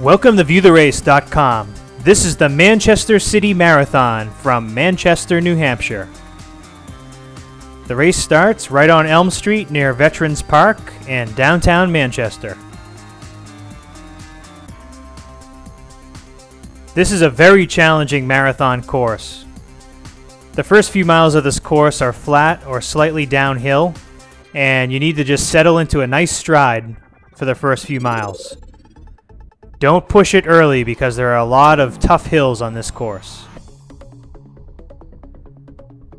Welcome to ViewTheRace.com. This is the Manchester City Marathon from Manchester, New Hampshire. The race starts right on Elm Street near Veterans Park in downtown Manchester. This is a very challenging marathon course. The first few miles of this course are flat or slightly downhill, and you need to just settle into a nice stride for the first few miles. Don't push it early because there are a lot of tough hills on this course.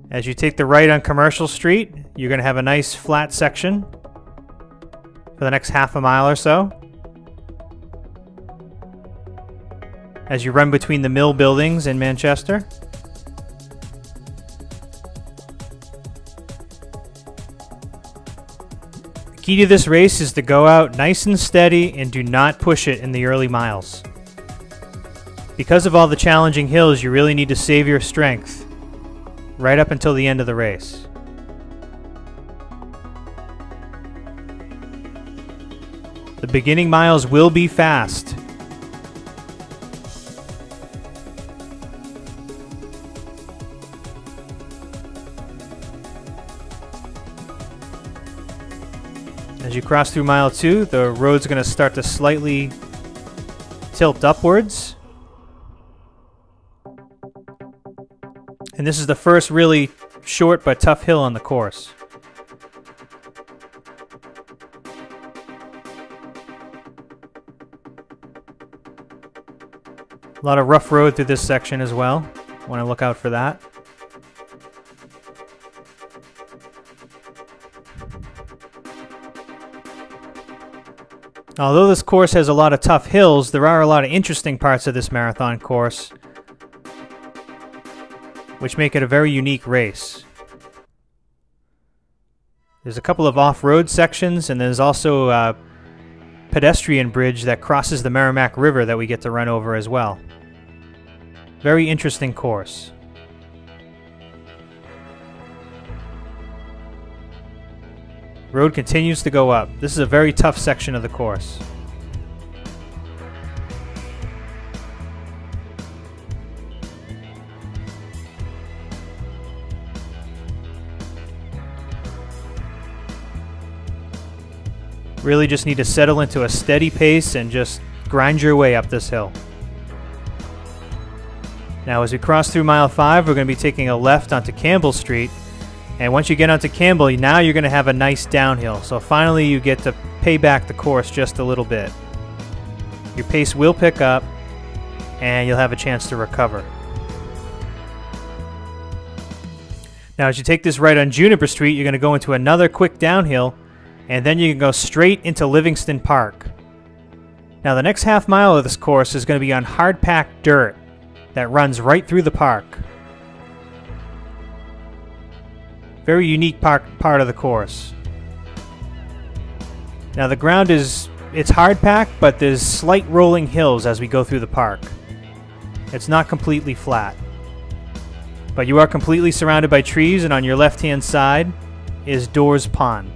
As you take the right on Commercial Street, you're going to have a nice flat section for the next half a mile or so. As you run between the mill buildings in Manchester. The key to this race is to go out nice and steady and do not push it in the early miles. Because of all the challenging hills, you really need to save your strength right up until the end of the race. The beginning miles will be fast. You cross through mile two, the road's going to start to slightly tilt upwards. And this is the first really short but tough hill on the course. A lot of rough road through this section as well. Want to look out for that. Although this course has a lot of tough hills, there are a lot of interesting parts of this marathon course, which make it a very unique race. There's a couple of off-road sections, and there's also a pedestrian bridge that crosses the Merrimack River that we get to run over as well. Very interesting course. Road continues to go up. This is a very tough section of the course. Really just need to settle into a steady pace and just grind your way up this hill. Now as we cross through mile 5, we're going to be taking a left onto Campbell Street and once you get onto Campbell, now you're going to have a nice downhill. So finally you get to pay back the course just a little bit. Your pace will pick up and you'll have a chance to recover. Now as you take this right on Juniper Street, you're going to go into another quick downhill and then you can go straight into Livingston Park. Now the next half mile of this course is going to be on hard-packed dirt that runs right through the park. Very unique part, part of the course. Now the ground is, it's hard packed, but there's slight rolling hills as we go through the park. It's not completely flat. But you are completely surrounded by trees and on your left hand side is Dorrs Pond.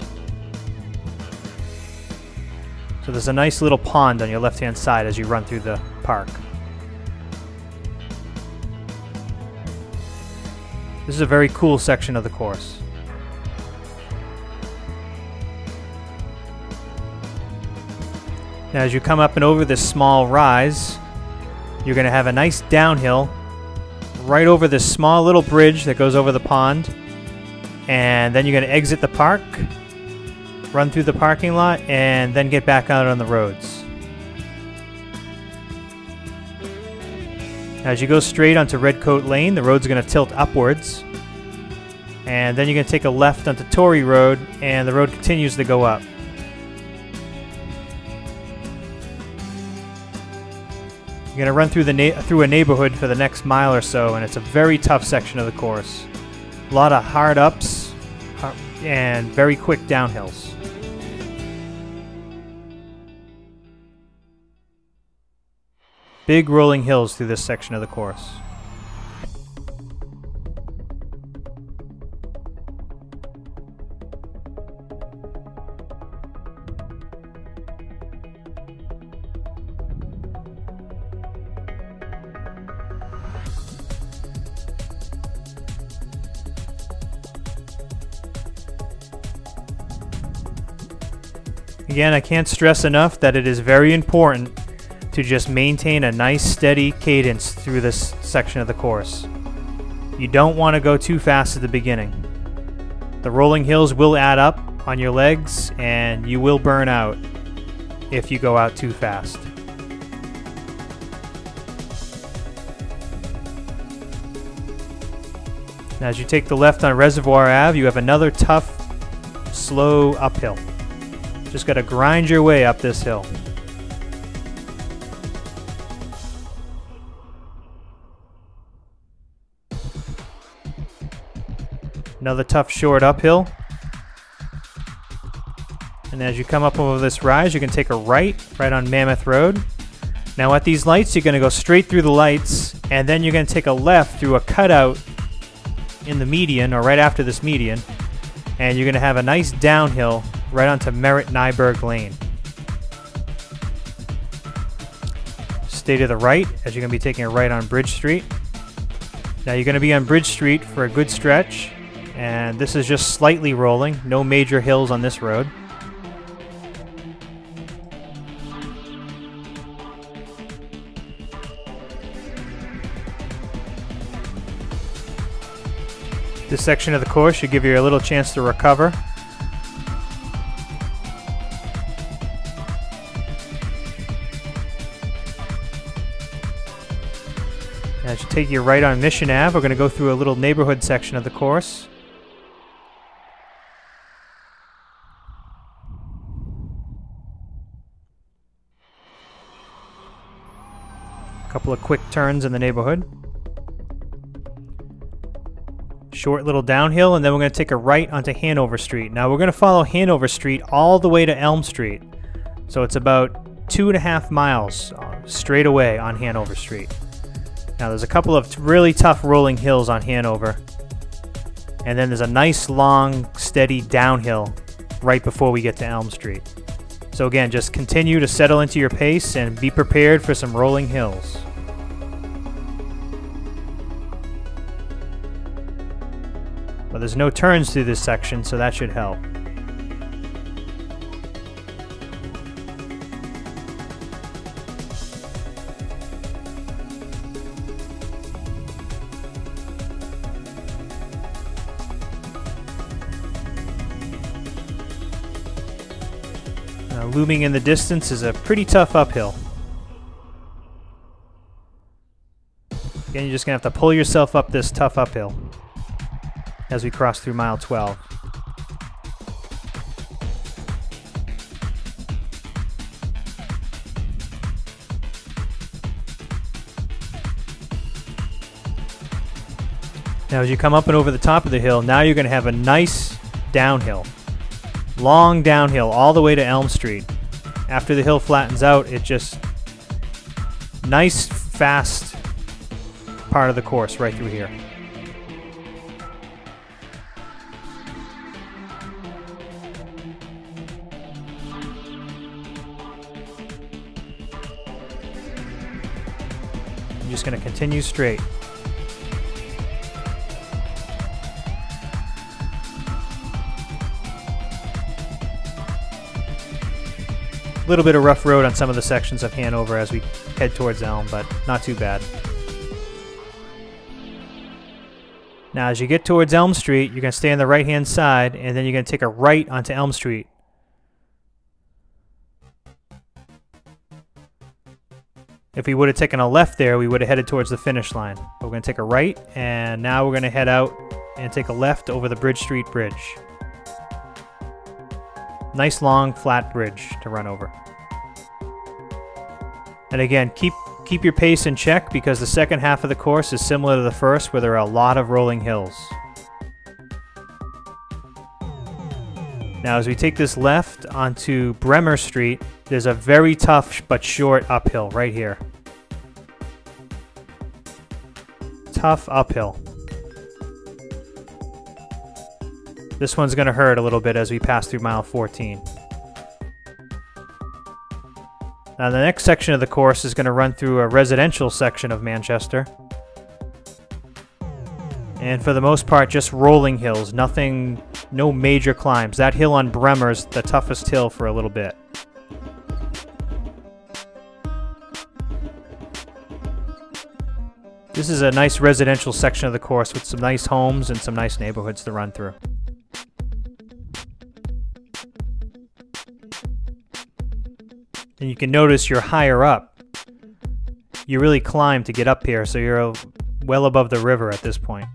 So there's a nice little pond on your left hand side as you run through the park. This is a very cool section of the course. Now as you come up and over this small rise, you're going to have a nice downhill right over this small little bridge that goes over the pond. And then you're going to exit the park, run through the parking lot, and then get back out on the roads. As you go straight onto Redcoat Lane, the road's going to tilt upwards. And then you're going to take a left onto Tory Road, and the road continues to go up. You're going to run through the through a neighborhood for the next mile or so, and it's a very tough section of the course. A lot of hard ups and very quick downhills. Big rolling hills through this section of the course. Again, I can't stress enough that it is very important to just maintain a nice steady cadence through this section of the course. You don't want to go too fast at the beginning. The rolling hills will add up on your legs and you will burn out if you go out too fast. As you take the left on Reservoir Ave, you have another tough, slow uphill. Just got to grind your way up this hill. Another tough short uphill. And as you come up over this rise, you can take a right, right on Mammoth Road. Now at these lights, you're going to go straight through the lights, and then you're going to take a left through a cutout in the median, or right after this median, and you're going to have a nice downhill right onto Merritt Nyberg Lane. Stay to the right, as you're going to be taking a right on Bridge Street. Now you're going to be on Bridge Street for a good stretch, and this is just slightly rolling, no major hills on this road. This section of the course should give you a little chance to recover. As you take your right on Mission Ave, we're going to go through a little neighborhood section of the course. Couple of quick turns in the neighborhood. Short little downhill, and then we're going to take a right onto Hanover Street. Now we're going to follow Hanover Street all the way to Elm Street. So it's about two and a half miles uh, straight away on Hanover Street. Now there's a couple of really tough rolling hills on Hanover. And then there's a nice long steady downhill right before we get to Elm Street. So again, just continue to settle into your pace and be prepared for some rolling hills. There's no turns through this section, so that should help. Uh, looming in the distance is a pretty tough uphill. Again, you're just going to have to pull yourself up this tough uphill as we cross through mile 12. Now as you come up and over the top of the hill, now you're going to have a nice downhill. Long downhill all the way to Elm Street. After the hill flattens out, it just nice fast part of the course right through here. Just going to continue straight. A little bit of rough road on some of the sections of Hanover as we head towards Elm, but not too bad. Now, as you get towards Elm Street, you're going to stay on the right-hand side, and then you're going to take a right onto Elm Street. If we would have taken a left there, we would have headed towards the finish line. We're going to take a right, and now we're going to head out and take a left over the Bridge Street Bridge. Nice long flat bridge to run over. And again, keep keep your pace in check because the second half of the course is similar to the first where there are a lot of rolling hills. Now as we take this left onto Bremer Street, there's a very tough but short uphill right here. Tough uphill. This one's going to hurt a little bit as we pass through mile 14. Now the next section of the course is going to run through a residential section of Manchester. And for the most part, just rolling hills, nothing No major climbs. That hill on Bremer's the toughest hill for a little bit. This is a nice residential section of the course with some nice homes and some nice neighborhoods to run through. And you can notice you're higher up. You really climb to get up here, so you're well above the river at this point.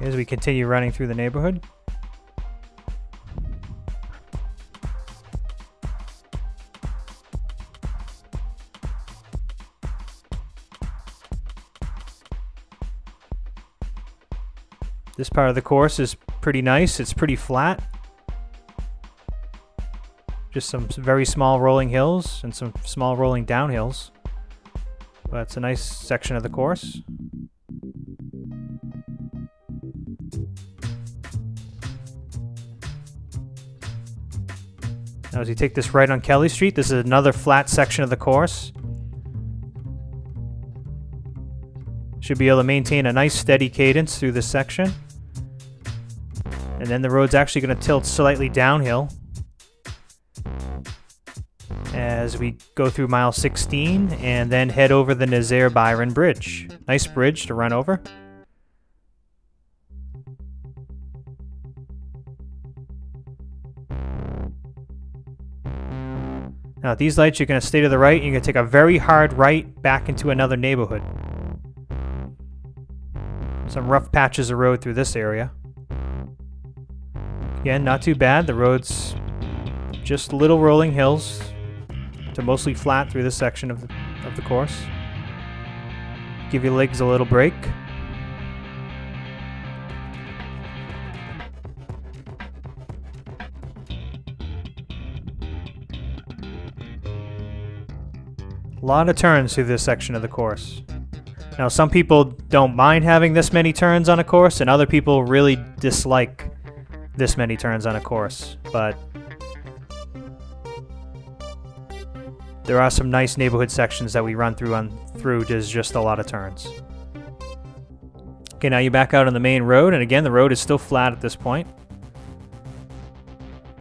As we continue running through the neighborhood. This part of the course is pretty nice. It's pretty flat. Just some very small rolling hills and some small rolling downhills. But it's a nice section of the course. Now as you take this right on Kelly Street, this is another flat section of the course. Should be able to maintain a nice steady cadence through this section. And then the road's actually going to tilt slightly downhill as we go through mile 16 and then head over the Nazaire Biron Bridge. Nice bridge to run over. Now at these lights, you're going to stay to the right. You're going to take a very hard right back into another neighborhood. Some rough patches of road through this area. Again, not too bad. The road's just little rolling hills to mostly flat through this section of the, of the course. Give your legs a little break. A lot of turns through this section of the course. Now, some people don't mind having this many turns on a course, and other people really dislike this many turns on a course, but there are some nice neighborhood sections that we run through on through there's just a lot of turns. Okay, now you back out on the main road, and again, the road is still flat at this point.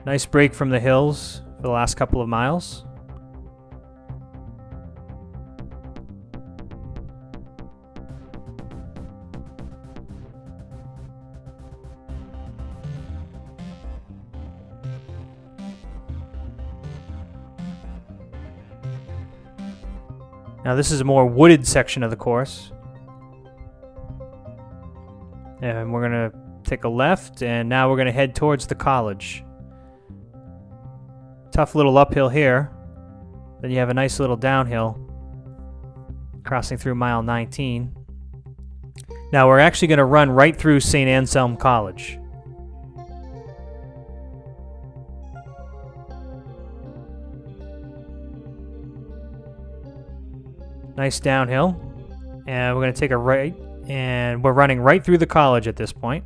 Nice break from the hills for the last couple of miles. Now this is a more wooded section of the course. And we're going to take a left, and now we're going to head towards the college. Tough little uphill here. Then you have a nice little downhill crossing through mile 19. Now we're actually going to run right through St. Anselm College. Nice downhill. And we're going to take a right, and we're running right through the college at this point.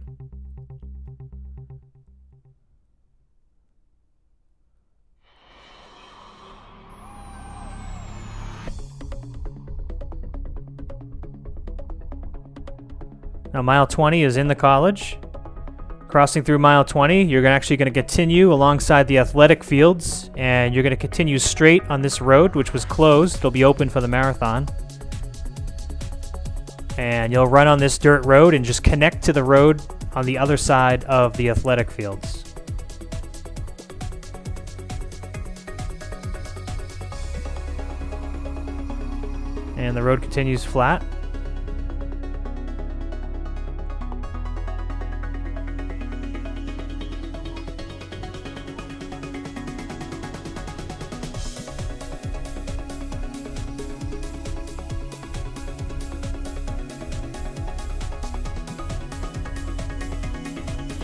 Now, mile 20 is in the college. Crossing through mile 20, you're actually going to continue alongside the athletic fields, and you're going to continue straight on this road, which was closed. It'll be open for the marathon. And you'll run on this dirt road and just connect to the road on the other side of the athletic fields. And the road continues flat.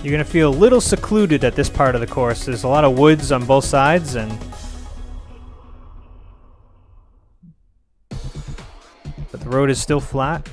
You're going to feel a little secluded at this part of the course. There's a lot of woods on both sides and but the road is still flat.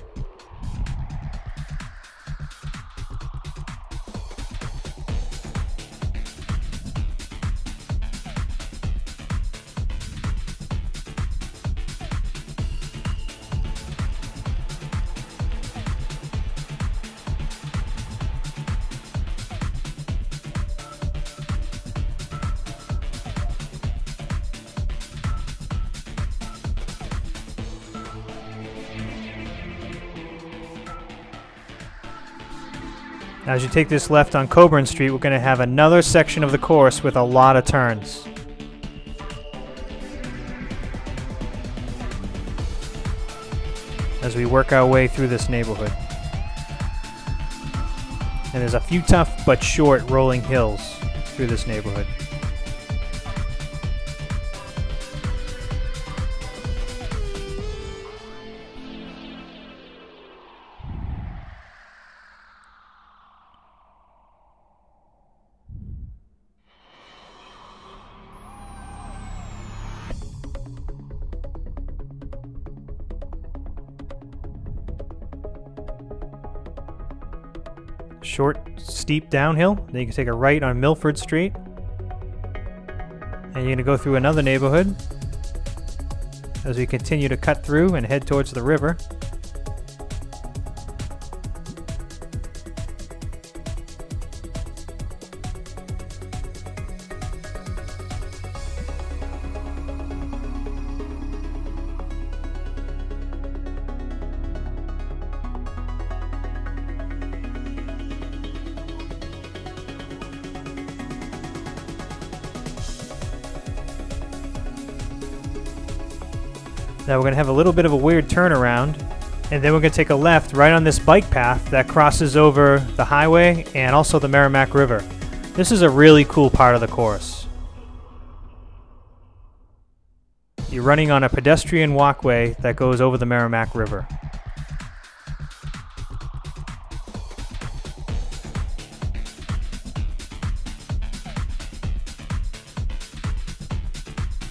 Now as you take this left on Coburn Street, we're going to have another section of the course with a lot of turns. As we work our way through this neighborhood. And there's a few tough but short rolling hills through this neighborhood. Steep downhill. Then you can take a right on Milford Street. And you're going to go through another neighborhood as we continue to cut through and head towards the river. Now we're going to have a little bit of a weird turnaround, and then we're going to take a left right on this bike path that crosses over the highway and also the Merrimack River. This is a really cool part of the course. You're running on a pedestrian walkway that goes over the Merrimack River.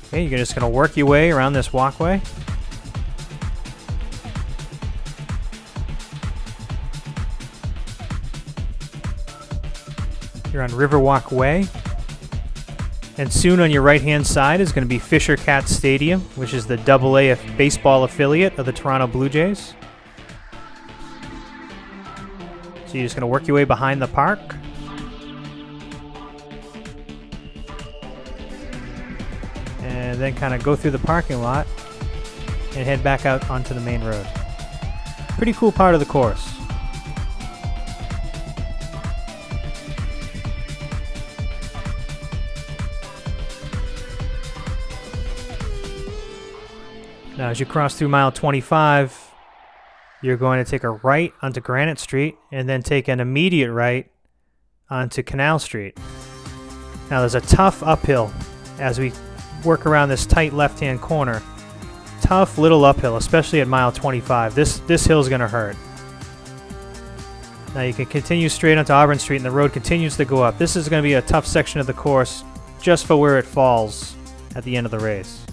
Okay, you're just going to work your way around this walkway. You're on Riverwalk Way. And soon on your right-hand side is going to be Fisher Cat Stadium, which is the AA baseball affiliate of the Toronto Blue Jays. So you're just going to work your way behind the park. And then kind of go through the parking lot and head back out onto the main road. Pretty cool part of the course. As you cross through mile 25, you're going to take a right onto Granite Street and then take an immediate right onto Canal Street. Now, there's a tough uphill as we work around this tight left-hand corner. Tough little uphill, especially at mile 25. This this hill's going to hurt. Now you can continue straight onto Auburn Street and the road continues to go up. This is going to be a tough section of the course just for where it falls at the end of the race.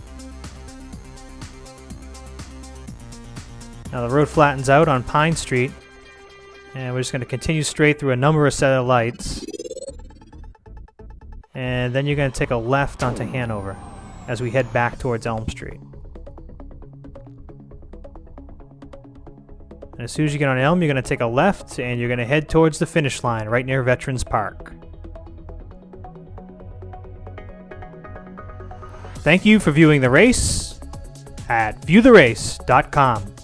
Now the road flattens out on Pine Street, and we're just going to continue straight through a number of set of lights. And then you're going to take a left onto Hanover as we head back towards Elm Street. And as soon as you get on Elm, you're going to take a left and you're going to head towards the finish line right near Veterans Park. Thank you for viewing the race at viewtherace.com.